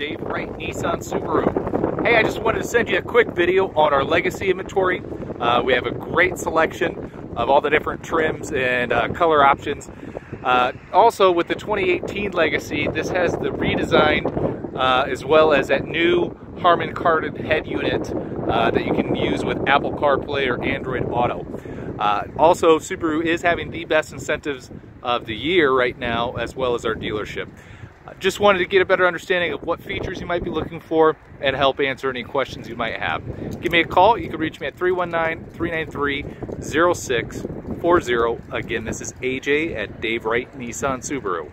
Dave Wright Nissan Subaru. Hey, I just wanted to send you a quick video on our legacy inventory. Uh, we have a great selection of all the different trims and uh, color options. Uh, also, with the 2018 Legacy, this has the redesigned uh, as well as that new Harman Kardon head unit uh, that you can use with Apple CarPlay or Android Auto. Uh, also, Subaru is having the best incentives of the year right now, as well as our dealership. Just wanted to get a better understanding of what features you might be looking for and help answer any questions you might have. Give me a call. You can reach me at 319-393-0640. Again, this is AJ at Dave Wright Nissan Subaru.